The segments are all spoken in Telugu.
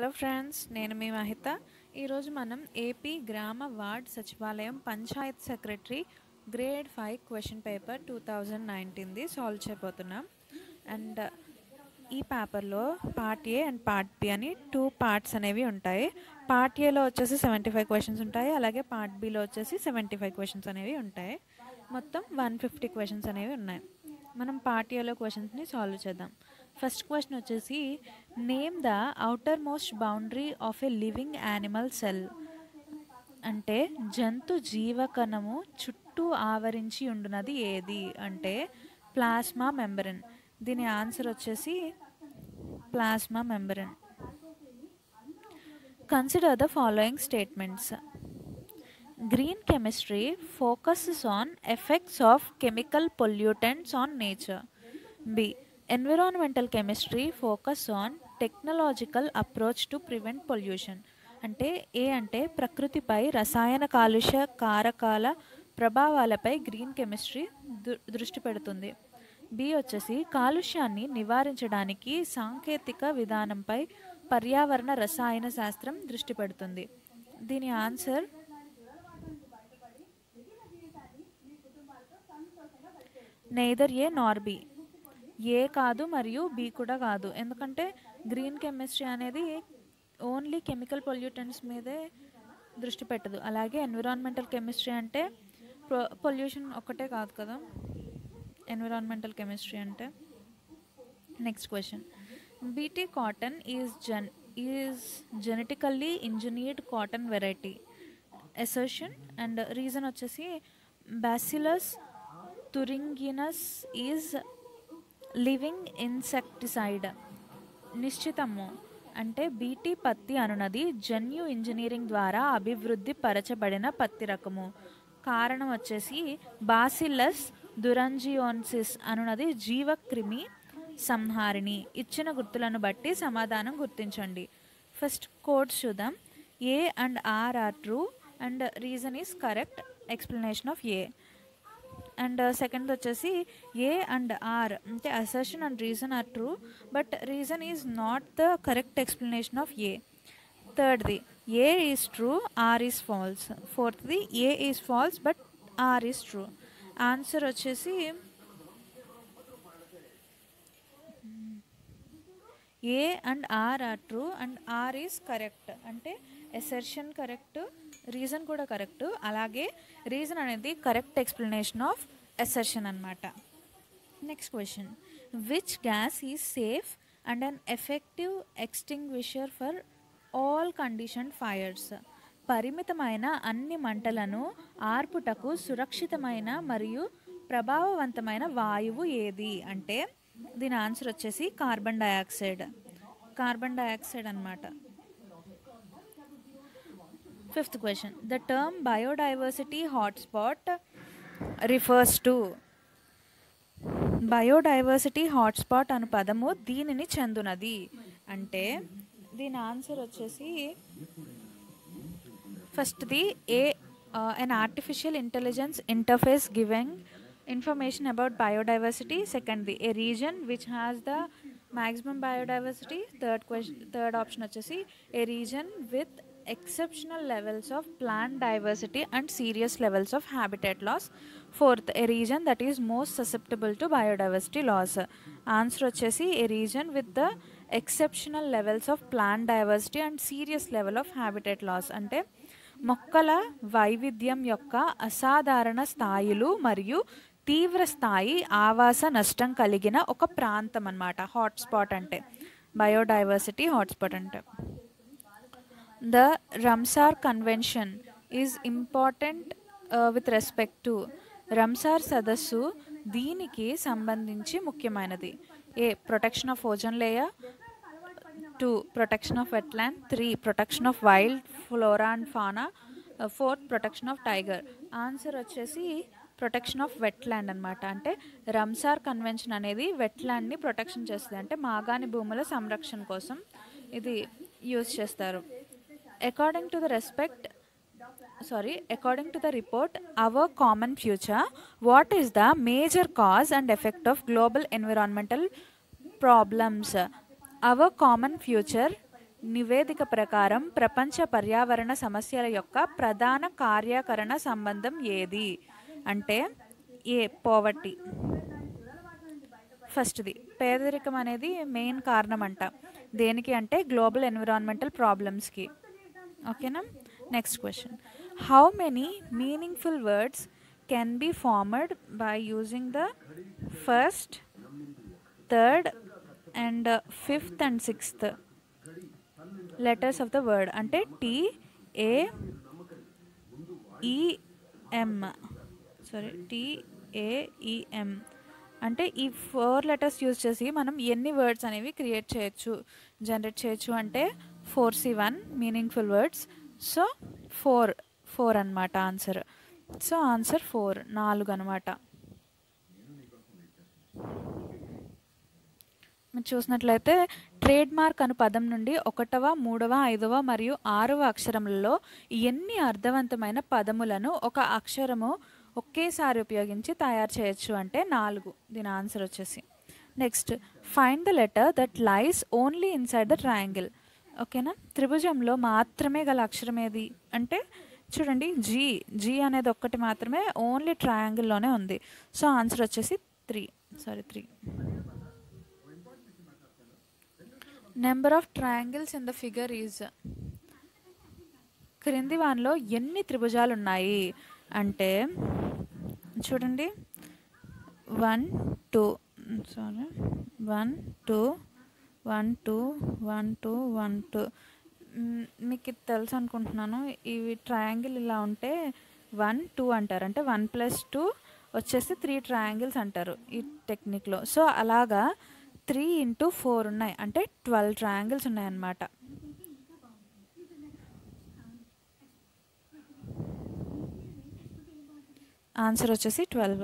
హలో ఫ్రెండ్స్ నేను మీ మహిత. ఈరోజు మనం ఏపీ గ్రామ వార్డ్ సచివాలయం panchayat secretary grade five question paper two thousand నైన్టీన్ది solve చేయబోతున్నాం. అండ్ ఈ పేపర్లో part A and part B అని టూ పార్ట్స్ అనేవి ఉంటాయి. పార్ట్ ఏలో వచ్చేసి సెవెంటీ ఫైవ్ క్వశ్చన్స్ ఉంటాయి. అలాగే పార్ట్ బిలో వచ్చేసి సెవెంటీ ఫైవ్ క్వశ్చన్స్ అనేవి ఉంటాయి. మొత్తం వన్ ఫిఫ్టీ క్వశ్చన్స్ అనేవి ఉన్నాయి. మనం పార్ట్ ఏలో క్వశ్చన్స్ని సాల్వ్ చేద్దాం. ఫస్ట్ క్వశ్చన్ వచ్చేసి name the outermost boundary of a living animal cell అంటే జంతు జీవకణము చుట్టూ ఆవరించి ఉండున్నది ఏది? అంటే ప్లాస్మా మెంబరన్. దీని ఆన్సర్ వచ్చేసి plasma membrane. Consider the following statements green chemistry focuses on effects of chemical pollutants on nature B environmental chemistry focus on technological approach to prevent pollution అంటే ఏ అంటే ప్రకృతిపై రసాయన కాలుష్య కారకాల ప్రభావాలపై గ్రీన్ కెమిస్ట్రీ దృ దృష్టి పెడుతుంది. బి వచ్చేసి కాలుష్యాన్ని నివారించడానికి సాంకేతిక విధానంపై పర్యావరణ రసాయన శాస్త్రం దృష్టి పెడుతుంది. దీని ఆన్సర్ నెయిదర్ ఏ నార్ బి ఏ కాదు మరియు బి కూడా కాదు. ఎందుకంటే గ్రీన్ కెమిస్ట్రీ అనేది ఓన్లీ కెమికల్ పొల్యూటెంట్స్ మీదే దృష్టి పెట్టదు. అలాగే ఎన్విరాన్మెంటల్ కెమిస్ట్రీ అంటే పొల్యూషన్ ఒక్కటే కాదు కదా. ఎన్విరాన్మెంటల్ కెమిస్ట్రీ అంటే. Next question. BT cotton is gen is genetically engineered cotton variety. Assertion and reason వచ్చేసి bacillus thuringiensis is living insecticide. నిశ్చితము. అంటే బీటీ పత్తి అనునది జన్యు ఇంజనీరింగ్ ద్వారా అభివృద్ధి పరచబడిన పత్తి రకము. కారణం వచ్చేసి బాసిల్లస్ దురంజియోన్సిస్ అనునది జీవక్రిమి సంహారిణి. ఇచ్చిన గుర్తులను బట్టి సమాధానం గుర్తించండి. ఫస్ట్ కోడ్స్ చూద్దాం. A and R are true and reason is correct. Explanation of A. And second వచ్చేసి ఏ అండ్ ఆర్ అంటే assertion and reason are true but reason is not the correct explanation of A థర్డ్ది A is true R is false ఫోర్త్ది A is false but R is true answer వచ్చేసి A and R are true and R is correct అంటే ఎసర్షన్ కరెక్ట్ రీజన్ కూడా కరెక్ట్. అలాగే రీజన్ అనేది కరెక్ట్ ఎక్స్ప్లెనేషన్ ఆఫ్ ఎసర్షన్ అనమాట next question. Which gas is safe and an effective extinguisher for all condition fires పరిమితమైన అన్ని మంటలను ఆర్పుటకు సురక్షితమైన మరియు ప్రభావవంతమైన వాయువు ఏది? అంటే దీని ఆన్సర్ వచ్చేసి కార్బన్ డయాక్సైడ్ కార్బన్ డయాక్సైడ్ అన్నమాట. Fifth question the term biodiversity hotspot refers to biodiversity hotspot అను పదము దీనిని చెందునది. అంటే దీని ఆన్సర్ వచ్చేసి first the a an artificial intelligence interface giving information about biodiversity second the a region which has the maximum biodiversity third question third option వచ్చేసి a region with exceptional levels of plant diversity and serious levels of habitat loss fourth a region that is most susceptible to biodiversity loss answer వచ్చేసి a region with the exceptional levels of plant diversity and serious level of habitat loss అంటే మొక్కల వైవిధ్యం యొక్క అసాధారణ స్థాయిలు మరియు తీవ్ర స్థాయి ఆవాస నష్టం కలిగిన ఒక ప్రాంతం అనమాట హాట్స్పాట్ అంటే బయోడైవర్సిటీ హాట్స్పాట్ అంటే. The Ramsar convention is important with respect to Ramsar సదస్సు దీనికి సంబంధించి ముఖ్యమైనది. A protection of ozone layer two protection of wetland three protection of wild flora and fauna fourth protection of tiger answer వచ్చేసి ప్రొటెక్షన్ ఆఫ్ వెట్లాండ్ అనమాట అంటే రంసార్ కన్వెన్షన్ అనేది వెట్లాండ్ని ప్రొటెక్షన్ చేస్తుంది. అంటే మాగాని భూముల సంరక్షణ కోసం ఇది యూజ్ చేస్తారు. According to the respect sorry according to the report our common future what is the major cause and effect of global environmental problems our common future నివేదిక ప్రకారం ప్రపంచ పర్యావరణ సమస్యల యొక్క ప్రధాన కార్యకరణ సంబంధం ఏది? అంటే ఏ పోవర్టీ ఫస్ట్ది పేదరికం అనేది మెయిన్ కారణం అంట. దేనికి అంటే గ్లోబల్ ఎన్విరాన్మెంటల్ ప్రాబ్లమ్స్కి ఓకేనా next question how many meaningful words can be formed by using the first third and fifth and sixth letters of the word అంటే T A E M sorry T A E M అంటే ఈ ఫోర్ లెటర్స్ యూజ్ చేసి మనం ఎన్ని వర్డ్స్ అనేవి క్రియేట్ చేయొచ్చు జనరేట్ చేయొచ్చు అంటే four C one meaningful words so four four అనమాట ఆన్సర్ సో ఆన్సర్ ఫోర్ నాలుగు అనమాట మీరు చూసినట్లయితే ట్రేడ్ మార్క్ అను పదం నుండి ఒకటవ మూడవ ఐదవ మరియు ఆరవ అక్షరములలో ఎన్ని అర్థవంతమైన పదములను ఒక అక్షరము ఒకేసారి ఉపయోగించి తయారు చేయొచ్చు అంటే నాలుగు. దీని ఆన్సర్ వచ్చేసి. Next find the letter that lies only inside the triangle ఓకేనా? త్రిభుజంలో మాత్రమే గల అక్షరం ఏది? అంటే చూడండి జీ జీ అనేది ఒక్కటి మాత్రమే ఓన్లీ ట్రయాంగిల్లోనే ఉంది. సో ఆన్సర్ వచ్చేసి three sorry three number of triangles in the figure is క్రింది వాన్లో ఎన్ని త్రిభుజాలు ఉన్నాయి? అంటే చూడండి. One two sorry one two one two one two one two. మీకు ఇది తెలుసు అనుకుంటున్నాను. ఇవి ట్రయాంగిల్ ఇలా ఉంటే వన్ టూ అంటారు. అంటే వన్ ప్లస్ టూ వచ్చేసి త్రీ ట్రయాంగిల్స్ అంటారు ఈ టెక్నిక్లో సో అలాగా త్రీ ఇంటూ ఫోర్ ఉన్నాయి. అంటే ట్వెల్వ్ ట్రయాంగిల్స్ ఉన్నాయన్నమాట. ఆన్సర్ వచ్చేసి ట్వెల్వ్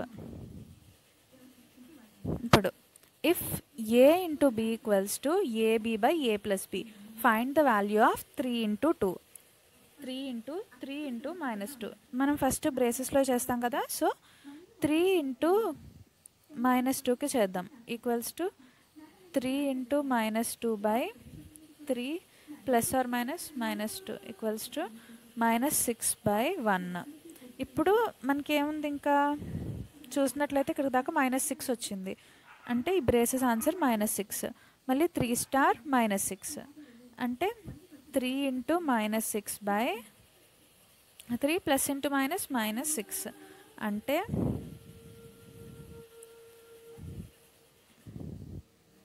ఇప్పుడు if A into B equals to A B by A plus B find the value of three into two three into three into minus two మనం ఫస్ట్ బ్రేసెస్లో చేస్తాం కదా సో త్రీ ఇంటూ మైనస్ టూకి చేద్దాం. Equals to three into minus two by three plus or minus minus two equals to minus six by one ఇప్పుడు మనకేముంది ఇంకా? చూసినట్లయితే ఇక్కడ దాకా మైనస్ సిక్స్ వచ్చింది. అంటే ఈ బ్రేసెస్ ఆన్సర్ మైనస్ సిక్స్ మళ్ళీ త్రీ స్టార్ మైనస్ సిక్స్ అంటే three into minus six by three plus into minus minus six అంటే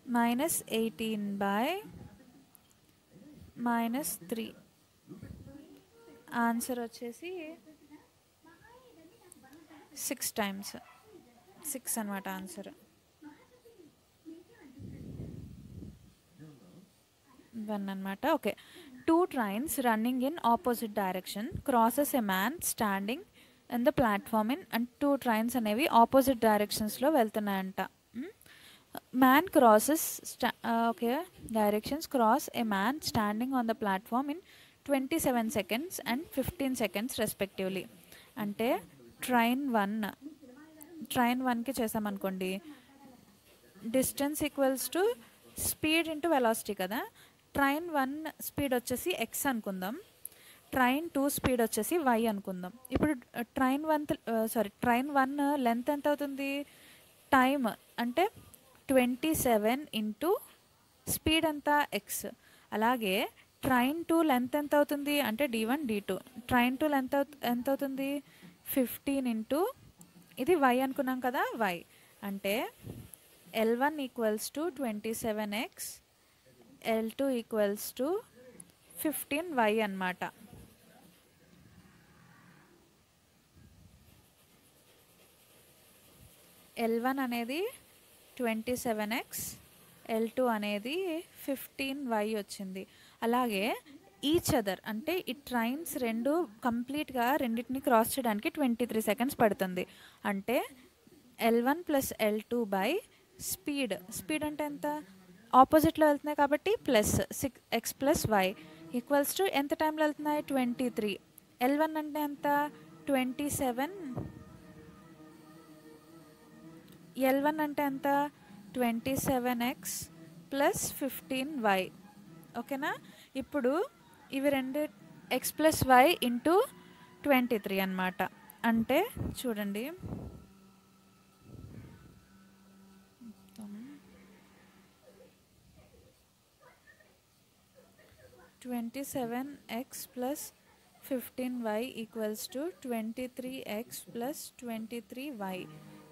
minus eighteen by minus three answer వచ్చేసి సిక్స్ టైమ్స్ సిక్స్ అనమాట ఆన్సర్ వన్ అనమాట okay. Two trains running in opposite direction crosses a man standing in the platform in and two trains అనేవి ఆపోజిట్ డైరెక్షన్స్లో వెళ్తున్నాయంట. Man crosses okay. Directions cross a man standing on the platform in twenty seven seconds and fifteen seconds respectively అంటే ట్రైన్ వన్ ట్రైన్ వన్కి చేసామనుకోండి distance equals to speed into velocity కదా. ట్రైన్ వన్ స్పీడ్ వచ్చేసి ఎక్స్ అనుకుందాం. ట్రైన్ టూ స్పీడ్ వచ్చేసి వై అనుకుందాం. ఇప్పుడు train one sorry train one length ఎంత అవుతుంది? టైమ్ అంటే ట్వంటీ సెవెన్ ఇంటూ స్పీడ్ ఎంత? ఎక్స్ అలాగే ట్రైన్ టూ లెంత్ ఎంత అవుతుంది? అంటే D one D two. Train two length ఎంత అవుతుంది? ఫిఫ్టీన్ ఇంటూ ఇది వై అనుకున్నాం కదా వై అంటే L one equals to twenty seven X L two equals to fifteen Y అనమాట ఎల్ వన్ అనేది twenty seven X L two అనేది ఫిఫ్టీన్ వై వచ్చింది. అలాగే ఈచ్ అదర్ అంటే ఈ ట్రైన్స్ రెండు కంప్లీట్గా రెండింటిని క్రాస్ చేయడానికి ట్వంటీ త్రీ సెకండ్స్ పడుతుంది. అంటే L one plus L two by speed speed అంటే ఎంత? ఆపోజిట్లో వెళ్తున్నాయి కాబట్టి plus six X plus Y equals to ఎంత టైంలో వెళ్తున్నాయి? Twenty three. ఎల్ వన్ అంటే ఎంత? Twenty seven. ఎల్ వన్ అంటే ఎంత? Twenty seven X plus fifteen Y. ఓకేనా? ఇప్పుడు ఇవి రెండు X plus Y into twenty three అనమాట అంటే చూడండి. Twenty seven X plus fifteen Y equals to twenty three X plus twenty three Y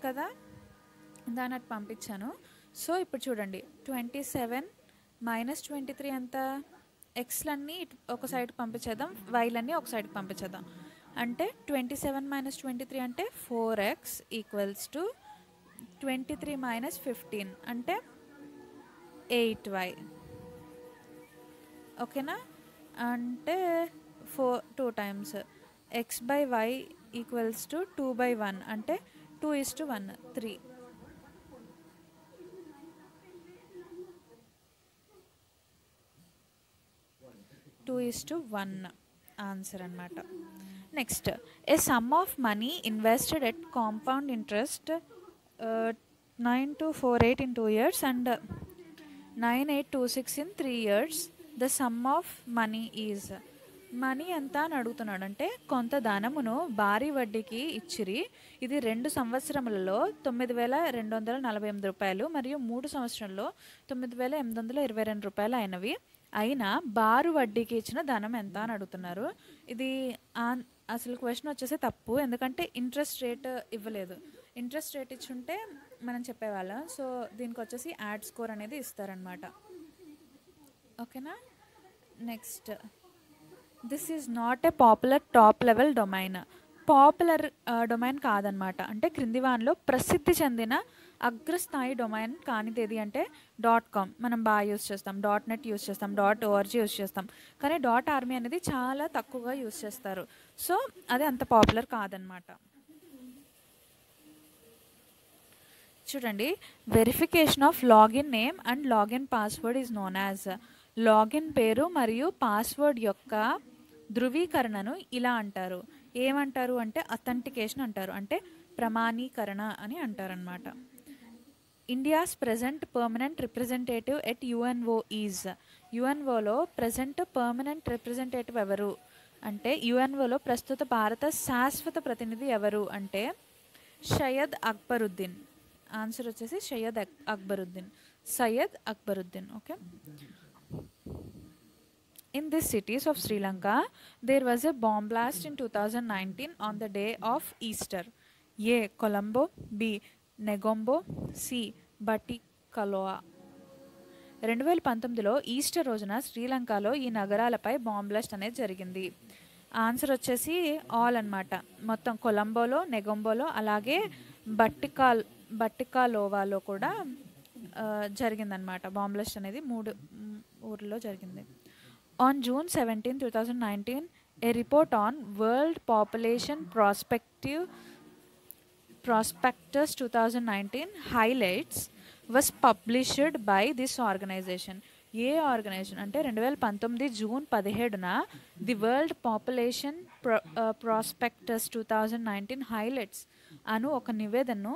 కదా? దాన్ని అటు పంపించాను. సో ఇప్పుడు చూడండి. Twenty seven minus twenty three ఎంత ఎక్స్లన్నీ ఇటు ఒక సైడ్కి పంపించేద్దాం. వైలన్నీ ఒక సైడ్కి పంపించేద్దాం. అంటే twenty seven minus twenty three అంటే four X equals to twenty three minus fifteen అంటే ఎయిట్ వై ఓకేనా? అంటే four two times. X by Y equals to two by one. అంటే two is to one three. Two is to one answer అనమాట next a sum of money invested at compound interest nine two four eight in two years and nine eight two six in three years. The sum of money is. Money ఎంత అని అడుగుతున్నాడు అంటే కొంత ధనమును భారీ వడ్డీకి ఇచ్చిరి. ఇది రెండు సంవత్సరములలో తొమ్మిది వేల రెండు వందల నలభై ఎనిమిది రూపాయలు మరియు మూడు సంవత్సరంలో తొమ్మిది వేల ఎనిమిది వందల ఇరవై రెండు రూపాయలు అయినవి. అయినా బారు వడ్డీకి ఇచ్చిన ధనం ఎంత అని అడుగుతున్నారు. ఇది ఆన్ అసలు క్వశ్చన్ వచ్చేసి తప్పు ఎందుకంటే ఇంట్రెస్ట్ రేట్ ఇవ్వలేదు. ఇంట్రెస్ట్ రేట్ ఇచ్చుంటే మనం చెప్పేవాళ్ళం. సో దీనికి వచ్చేసి యాడ్ స్కోర్ అనేది ఇస్తారనమాట ఓకేనా? Next this is not a popular top level domain popular domain కాదనమాట అంటే క్రింది వాన్లో ప్రసిద్ధి చెందిన అగ్రస్థాయి డొమైన్ కానిదేది అంటే డాట్ కామ్ మనం బాగా యూస్ చేస్తాం. డాట్ నెట్ యూస్ చేస్తాం. Dot O R G use చేస్తాం. కానీ డాట్ ఆర్మీ అనేది చాలా తక్కువగా యూస్ చేస్తారు. సో అది అంత పాపులర్ కాదనమాట చూడండి. Verification of login name and login password is known as login పేరు మరియు పాస్వర్డ్ యొక్క ధృవీకరణను ఇలా అంటారు. ఏమంటారు అంటే అథెంటికేషన్ అంటారు. అంటే ప్రమాణీకరణ అని అంటారనమాట India's present permanent representative at UNO is యుఎన్ఓలో present permanent representative ఎవరు? అంటే యుఎన్ఓలో ప్రస్తుత భారత శాశ్వత ప్రతినిధి ఎవరు? అంటే షయద్ అక్బరుద్దీన్. ఆన్సర్ వచ్చేసి షయ్యద్ అక్- Akbaruddin. Syed Akbaruddin. Okay? In these cities of Sri Lanka, there was a bomb blast in 2019 on the day of Easter. A. Colombo. B. C Batticaloa రెండు వేల పంతొమ్మిదిలో ఈస్టర్ రోజున శ్రీలంకలో ఈ నగరాలపై బాంబ్ బ్లాస్ట్ అనేది జరిగింది ఆన్సర్ వచ్చేసి ఆల్ అనమాట మొత్తం కొలంబోలో నెగొంబోలో అలాగే బట్టికాల్ బట్టికాలోవాలో కూడా జరిగిందనమాట బాంబ్ బ్లాస్ట్ అనేది మూడు మ్, జరిగింది. On June seventeen two thousand nineteen a report on world population prospective prospectus two thousand nineteen highlights was published by this organisation a organisation అంటే రెండు వేల పంతొమ్మిది జూన్ పదిహేడున the world population prospectus two thousand nineteen highlights అను ఒక నివేదనను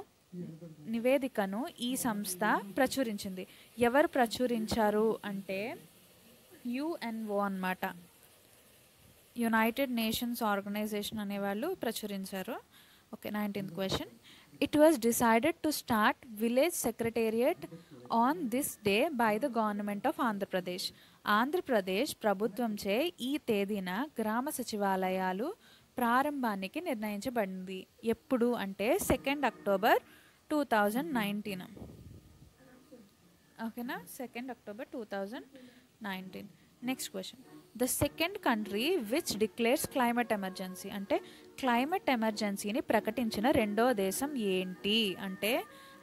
నివేదికను ఈ సంస్థ ప్రచురించింది. ఎవరు ప్రచురించారు అంటే యుఎన్ఓ అన్నమాట. యునైటెడ్ నేషన్స్ ఆర్గనైజేషన్ అనేవాళ్ళు ప్రచురించారు. Okay nineteenth question. It was decided to start village secretariat on this day by the government of Andhra Pradesh. Andhra Pradesh ప్రభుత్వంచే ఈ తేదీన గ్రామ సచివాలయాలు ప్రారంభానికి నిర్ణయించబడింది. ఎప్పుడు అంటే second October two thousand nineteen ఓకేనా second October two thousand nineteen next question the second country which declares climate emergency అంటే క్లైమేట్ ఎమర్జెన్సీని ప్రకటించిన రెండో దేశం ఏంటి అంటే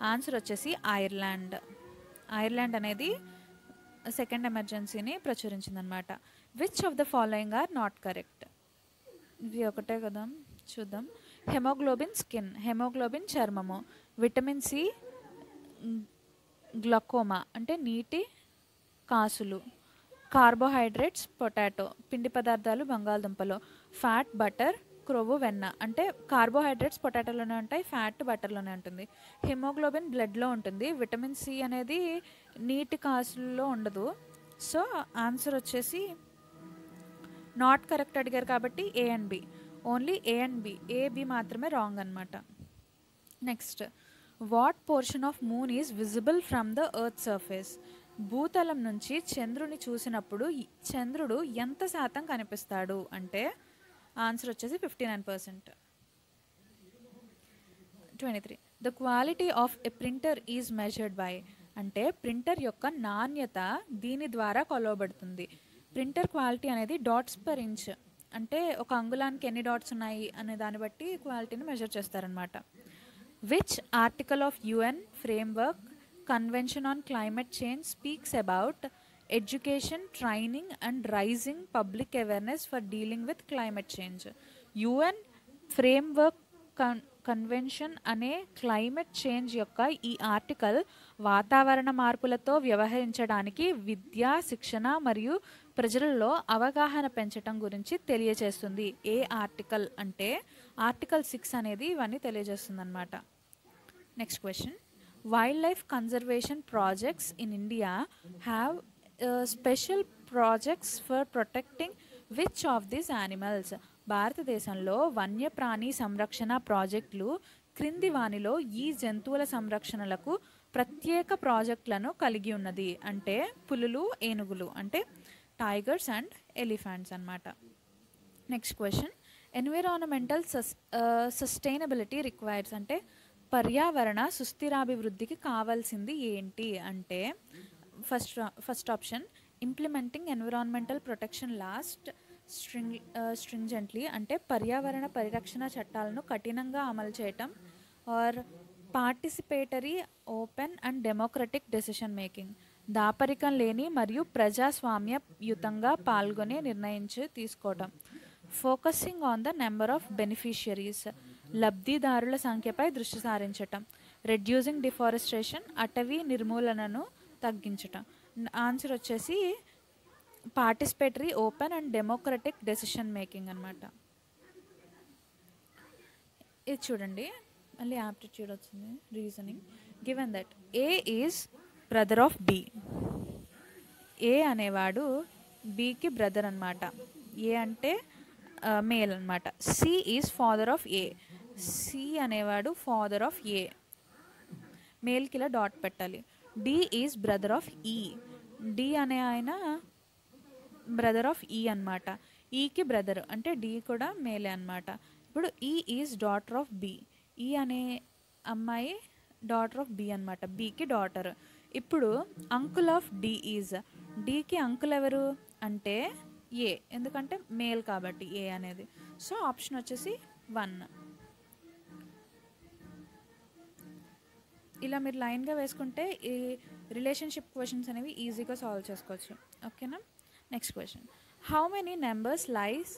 ఆన్సర్ వచ్చేసి ఐర్లాండ్ ఐర్లాండ్ అనేది సెకండ్ ఎమర్జెన్సీని ప్రచురించిందనమాట which of the following are not correct ఇవి ఒకటే కదా చూద్దాం హెమోగ్లోబిన్ స్కిన్ హెమోగ్లోబిన్ చర్మము. విటమిన్ సి గ్లకోమా అంటే నీటి కాసులు కార్బోహైడ్రేట్స్ పొటాటో పిండి పదార్థాలు బంగాళదుంపలు ఫ్యాట్ బటర్ క్రొవ్వు వెన్న అంటే కార్బోహైడ్రేట్స్ పొటాటోలోనే ఉంటాయి ఫ్యాట్ బటర్లోనే ఉంటుంది. హిమోగ్లోబిన్ బ్లడ్లో ఉంటుంది. విటమిన్ సి అనేది నీటి కాసుల్లో ఉండదు. సో ఆన్సర్ వచ్చేసి నాట్ కరెక్ట్ అడిగారు కాబట్టి A and B. Only A and B. A B మాత్రమే రాంగ్ అనమాట next. What portion of moon is visible from the earth surface? భూతలం నుంచి చంద్రుని చూసినప్పుడు చంద్రుడు ఎంత శాతం కనిపిస్తాడు? అంటే ఆన్సర్ వచ్చేసి fifty nine percent. Twenty three. The quality of a printer is measured by. అంటే ప్రింటర్ యొక్క నాణ్యత దీని ద్వారా కొలవబడుతుంది. ప్రింటర్ క్వాలిటీ అనేది డాట్స్ పర్ ఇంచ్. అంటే ఒక అంగుళానికి ఎన్ని డాట్స్ ఉన్నాయి అనే దాన్ని బట్టి క్వాలిటీని మెజర్ చేస్తారనమాట which article of UN framework convention on climate change speaks about education training and raising public awareness for dealing with climate change UN framework con convention అనే క్లైమేట్ చేంజ్ యొక్క ఈ ఆర్టికల్ వాతావరణ మార్పులతో వ్యవహరించడానికి విద్య శిక్షణ మరియు ప్రజలలో అవగాహన పెంచడం గురించి తెలియజేస్తుంది. ఏ ఆర్టికల్ అంటే ఆర్టికల్ సిక్స్ అనేది ఇవన్నీ తెలియజేస్తుంది అనమాట next question wild life conservation projects in India have special projects for protecting which of these animals భారతదేశంలో వన్యప్రాణి సంరక్షణ ప్రాజెక్టులు క్రింది వానిలో ఈ జంతువుల సంరక్షణలకు ప్రత్యేక ప్రాజెక్టులను కలిగి ఉన్నది. అంటే పులులు ఏనుగులు అంటే టైగర్స్ అండ్ ఎలిఫెంట్స్ అన్నమాట. Next question environmental sus sustainability requires అంటే పర్యావరణ సుస్థిరాభివృద్ధికి కావాల్సింది ఏంటి అంటే first first option implementing environmental protection laws string stringently అంటే పర్యావరణ పరిరక్షణ చట్టాలను కఠినంగా అమలు చేయటం or participatory open and democratic decision making దాపరికం లేని మరియు ప్రజాస్వామ్యయుతంగా పాల్గొనే నిర్ణయించి తీసుకోవటం. Focusing on the number of beneficiaries లబ్ధిదారుల సంఖ్యపై దృష్టి సారించటం. రెడ్యూసింగ్ డిఫారెస్టేషన్ అటవీ నిర్మూలనను తగ్గించటం. ఆన్సర్ వచ్చేసి participatory open and democratic decision making అనమాట ఇది చూడండి. మళ్ళీ యాప్టిట్యూడ్ వచ్చింది. Reasoning. Given that A is brother of B. A అనేవాడు బీకి బ్రదర్ అనమాట ఏ అంటే మేల్ అనమాట C is father of A C అనేవాడు ఫాదర్ ఆఫ్ ఏ మేల్కి ఇలా డాట్ పెట్టాలి. D is brother of E D అనే ఆయన బ్రదర్ ఆఫ్ ఈ అనమాట ఈకి బ్రదర్ అంటే డి కూడా మేలే అనమాట ఇప్పుడు E is daughter of B E అనే అమ్మాయి డాటర్ ఆఫ్ బి అనమాట బికి డాటర్ ఇప్పుడు అంకుల్ ఆఫ్ డి ఈజ్ డికి అంకుల్ ఎవరు? అంటే ఏ ఎందుకంటే మేల్ కాబట్టి ఏ అనేది. సో ఆప్షన్ వచ్చేసి వన్. ఇలా మీరు లైన్గా వేసుకుంటే ఈ రిలేషన్షిప్ క్వశ్చన్స్ అనేవి ఈజీగా సాల్వ్ చేసుకోవచ్చు. ఓకేనా? Next question. How many numbers lies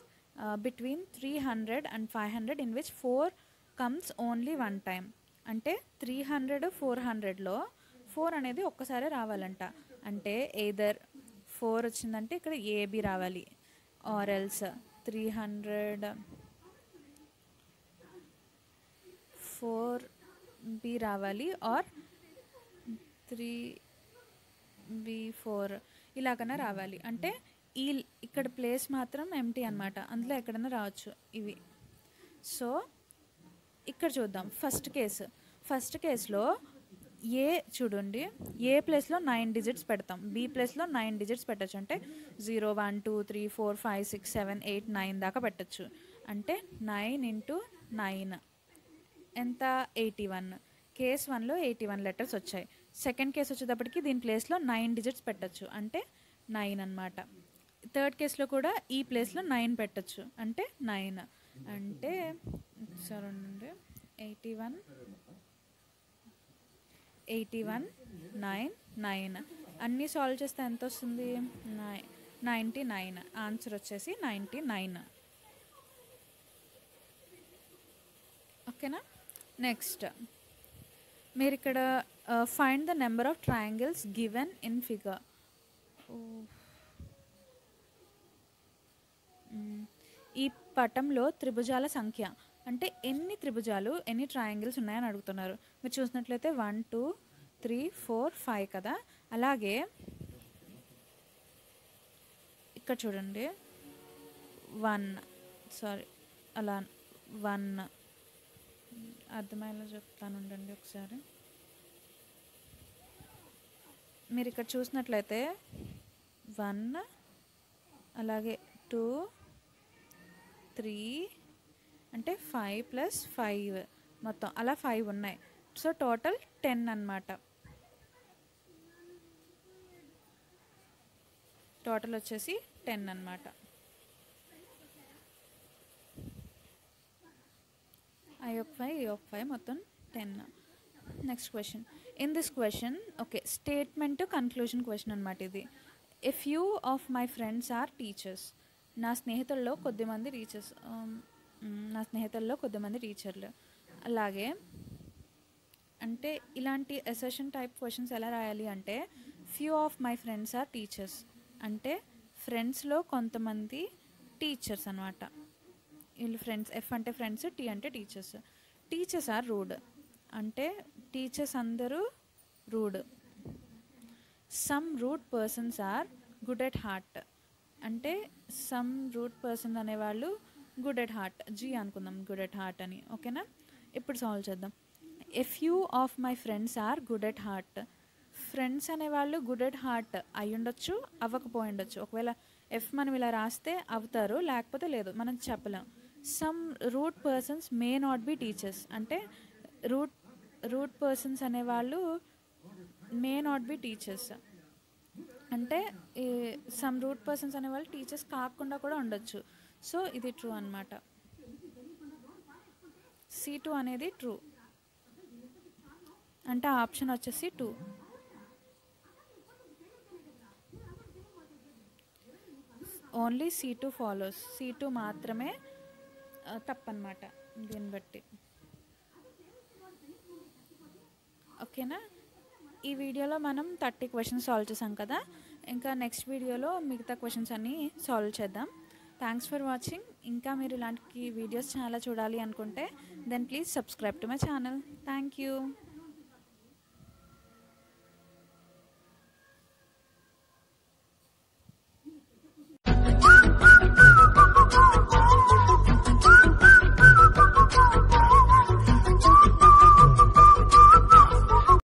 between three hundred and five hundred in which four comes only one time అంటే త్రీ హండ్రెడ్ ఫోర్ హండ్రెడ్లో ఫోర్ అనేది ఒక్కసారి రావాలంట. అంటే ఎయిదర్ ఫోర్ వచ్చిందంటే ఇక్కడ ఏబి రావాలి. Or else three hundred four B రావాలి. ఆర్ త్రీ బి ఫోర్ ఇలాగైనా రావాలి. అంటే ఈ ఇక్కడ ప్లేస్ మాత్రం ఎంటీ అనమాట అందులో ఎక్కడైనా రావచ్చు ఇవి. సో ఇక్కడ చూద్దాం. First case. ఫస్ట్ కేసులో ఏ చూడండి ఏ ప్లేస్లో నైన్ డిజిట్స్ పెడతాం. బి ప్లేస్లో నైన్ డిజిట్స్ పెట్టచ్చు. అంటే zero one two three four five six seven eight nine దాకా పెట్టచ్చు. అంటే నైన్ ఇంటూ నైన్. ఎంత? Eighty one. కేస్ వన్లో ఎయిటీ వన్ లెటర్స్ వచ్చాయి. సెకండ్ కేస్ వచ్చేటప్పటికి దీని ప్లేస్లో నైన్ డిజిట్స్ పెట్టచ్చు. అంటే నైన్ అనమాట థర్డ్ కేసులో కూడా ఈ ప్లేస్లో నైన్ పెట్టచ్చు. అంటే నైన్. అంటే సరే eighty one. Eighty one nine nine. అన్నీ సాల్వ్ చేస్తే ఎంత వస్తుంది నైన్ నైంటీ నైన్. ఆన్సర్ వచ్చేసి నైంటీ నైన్. ఓకేనా? నెక్స్ట్. మీరు ఇక్కడ find the number of triangles given in figure ఈ పటంలో త్రిభుజాల సంఖ్య. అంటే ఎన్ని త్రిభుజాలు ఎన్ని ట్రయాంగిల్స్ ఉన్నాయని అడుగుతున్నారు. మీరు చూసినట్లయితే one two three four five కదా? అలాగే ఇక్కడ చూడండి. వన్ సారీ అలా వన్ అర్థమయ్యేలా చెప్తాను ఉండండి ఒకసారి. మీరు ఇక్కడ చూసినట్లయితే వన్ అలాగే టూ త్రీ అంటే ఫైవ్ ప్లస్ ఫైవ్ మొత్తం అలా ఫైవ్ ఉన్నాయి. సో టోటల్ టెన్ అన్నమాట. టోటల్ వచ్చేసి టెన్ అనమాట ఐ ఒక ఫైవ్ ఈ ఒక ఫైవ్ మొత్తం ten next question in this question okay statement conclusion question అనమాట ఇది. A few of my friends are teachers నా స్నేహితుల్లో కొద్దిమంది టీచర్స్ నా స్నేహితుల్లో కొద్దిమంది టీచర్లు. అలాగే అంటే ఇలాంటి అసెషన్ టైప్ క్వశ్చన్స్ ఎలా రాయాలి అంటే few of my friends are teachers అంటే ఫ్రెండ్స్లో కొంతమంది టీచర్స్ అనమాట వీళ్ళు ఫ్రెండ్స్ ఎఫ్ అంటే ఫ్రెండ్స్ టీ అంటే టీచర్స్ టీచర్స్ ఆర్ రూడ్ అంటే టీచర్స్ అందరూ rude some rude persons are good at heart అంటే సమ్ రూట్ పర్సన్స్ అనేవాళ్ళు గుడ్ ఎట్ హార్ట్ జీ అనుకుందాం గుడ్ ఎట్ హార్ట్ అని ఓకేనా? ఇప్పుడు సాల్వ్ చేద్దాం. Few of my friends are good at heart friends అనేవాళ్ళు గుడ్ ఎట్ హార్ట్ అయి ఉండొచ్చు అవ్వకపోయి ఉండొచ్చు ఒకవేళ ఎఫ్ మనం ఇలా రాస్తే అవుతారు లేకపోతే లేదు మనం చెప్పలేం. Some rude persons may not be teachers అంటే రూట్ రూట్ పర్సన్స్ అనేవాళ్ళు మే నాట్ బి టీచర్స్ అంటే సమ్ రూట్ పర్సన్స్ అనేవాళ్ళు టీచర్స్ కాకుండా కూడా ఉండొచ్చు. సో ఇది ట్రూ అనమాట సి టూ అనేది ట్రూ అంటే ఆ ఆప్షన్ వచ్చేసి two only C two follows C two మాత్రమే తప్పనమాట దీన్ని బట్టి. ఓకేనా? ఈ వీడియోలో మనం థర్టీ క్వశ్చన్స్ సాల్వ్ చేసాం కదా. ఇంకా నెక్స్ట్ వీడియోలో మిగతా క్వశ్చన్స్ అన్నీ సాల్వ్ చేద్దాం. థ్యాంక్స్ ఫర్ వాచింగ్ ఇంకా మీరు ఇలాంటి వీడియోస్ చాలా చూడాలి అనుకుంటే then please subscribe to my channel thank you